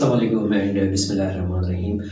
And uh, Bismillahirrahmanirrahim.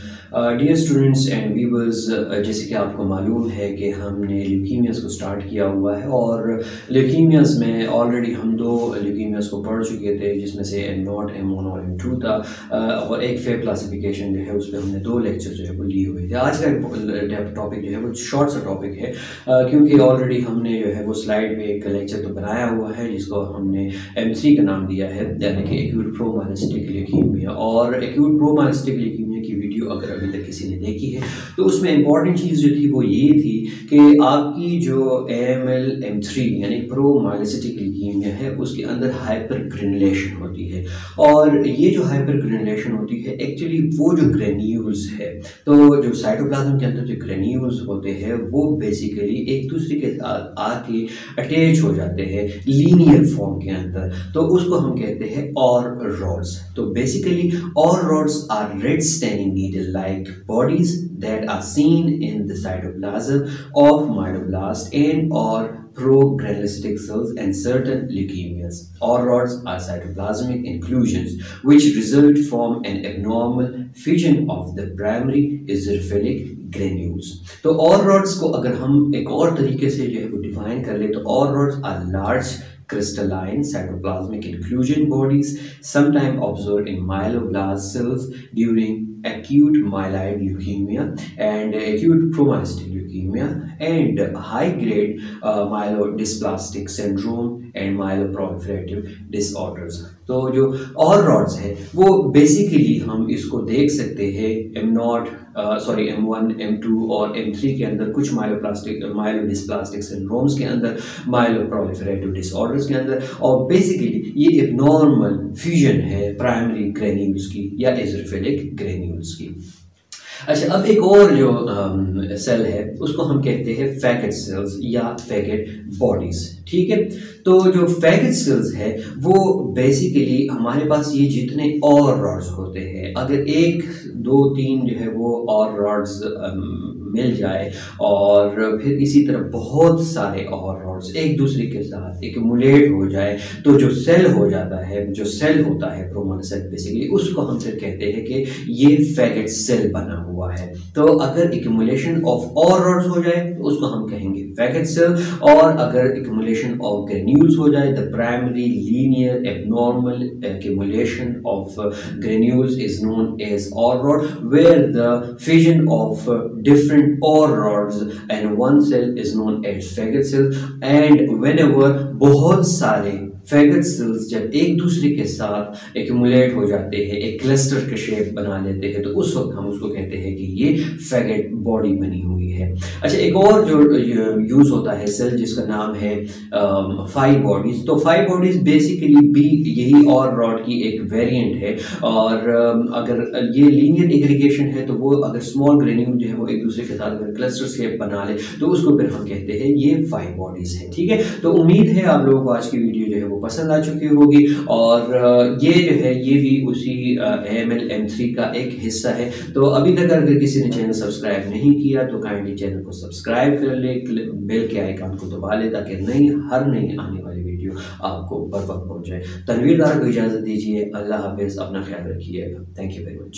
Dear students and viewers जैसे कि आपको मालूम है कि हमने ल्यूकीमियाज़ को स्टार्ट किया हुआ है और ल्यूकीमियाज़ में ऑलरेडी हम दो ल्यूकीमियाज़ को पढ़ चुके थे जिसमें से एम नॉट एम वन और एम टू था। Uh, और एक फेयर क्लासिफिकेशन जो है उस पर हमने दो लेक्चर जो है वो लिए हुए थे। आज का टॉपिक जो है वो शॉर्ट सा टॉपिक है। Uh, क्योंकि ऑलरेडी हमने जो है वो स्लाइड में एक लेक्चर तो बनाया हुआ है जिसको हमने एम थ्री का नाम दिया है यानी कि एक्यूट प्रोमानिस्टिक ल्यूकीमिया और एक्यूट प्रोमानिस्टिक ल्यूकीमिया की वीडियो अगर अभी तक किसी ने देखी है तो उसमें इंपॉर्टेंट चीज़ जो थी, वो ये थी कि आपकी जो एम एल एम थ्री यानी प्रो माइलिसिटिक लीकीमिया है, उसके अंदर हाइपर ग्रेनुलेशन होती है। और ये जो हाइपर ग्रेनुलेशन होती है एक्चुअली वो जो ग्रेन्यूल्स है तो जो साइटोप्लाज्म के अंदर जो ग्रेन्यूल्स होते हैं, वो बेसिकली एक दूसरे के आके अटैच हो जाते हैं लीनियर फॉर्म के अंदर। तो उसको हम कहते हैं और रॉड्स तो बेसिकली और rods are red staining needle Like bodies that are seen in the cytoplasm of myeloblast and or progranulocytic cells and certain leukemias. Or rods are cytoplasmic inclusions which result from an abnormal fission of the primary eosinophilic granules. तो और rods को अगर हम एक और तरीके से जो है वो डिफाइन कर ले तो और rods are large crystalline cytoplasmic inclusion bodies sometimes observed in myeloblast cells during acute myeloid leukemia and acute promyelocytic leukemia and high grade uh, myelodysplastic syndrome and myeloproliferative disorders. तो जो और रॉड्स है वो basically हम इसको देख सकते हैं M not sorry M one M two और एम थ्री के अंदर कुछ माइलोप्लास्टिक माइलोडिसप्लास्टिक सिंड्रोम्स के अंदर माइलोप्रोलिफरेटिव डिसऑर्डर्स के अंदर और बेसिकली ये एक नॉर्मल फ्यूजन है प्राइमरी ग्रेन्यूल्स की या एजरफेलिक ग्रेन्यूल्स की अच्छा अब एक और जो सेल है, उसको हम कहते हैं फैकेट सेल्स या फैकेट बॉडीज ठीक है? तो जो फैकेट सेल्स है, वो बेसिकली हमारे पास ये जितने और रॉड्स होते हैं, अगर एक, दो, तीन जो है वो और रॉड्स मिल जाए, और फिर इसी तरह बहुत सारे और रॉड्स एक दूसरे के साथ एक एकमुलेट हो जाए तो जो सेल हो जाता है, जो सेल होता है प्रोमोन सेल बेसिकली उसको हम फिर कहते हैं कि ये फैगेट सेल बना हुआ है। तो अगर इक्यूमुलेशन ऑफ़ और रॉड्स हो जाए तो उसको हम कहेंगे फैकेट और अगर इक्यूमुलेशन ऑफ़ ग्रेन्यूल्स हो जाए the primary linear abnormal accumulation of granules is known as Auer rod where the fusion of different Auer rods and one cell is known as faggot and when बहुत सारे फैगट sales जब एक दूसरे के साथ accumulate हो जाते हैं, एक क्लस्टर के शेप बना लेते हैं तो उस वक्त हम उसको कहते हैं कि ये फैगट बॉडी बनी हुई है। अच्छा एक और जो यूज़ होता है सेल जिसका नाम है फाइव बॉडीज तो फाइव बॉडीज बेसिकली भी यही और रॉड की एक वेरिएंट है, और अगर ये लीनियर एग्रीगेशन है तो वो अगर स्मॉल ग्रेन्यूल जो है, वो एक दूसरे के साथ अगर क्लस्टर शेप बना ले तो उसको फिर हम कहते हैं ये फाइव बॉडीज है, ठीक है? तो उम्मीद है आप लोगों को आज की वीडियो जो है पसंद आ चुकी होगी। और ये जो है, ये भी उसी एम एल एम थ्री का एक हिस्सा है। तो अभी तक अगर किसी ने चैनल सब्सक्राइब नहीं किया तो काइंडली चैनल को सब्सक्राइब कर ले बेल के आइकन को दबा ले, ताकि नई, हर नई आने वाली वीडियो आपको बर वक्त पहुँच जाए तनवीर दार को इजाज़त दीजिए। अल्लाह हाफिज़। अपना ख्याल रखिएगा थैंक यू वेरी मच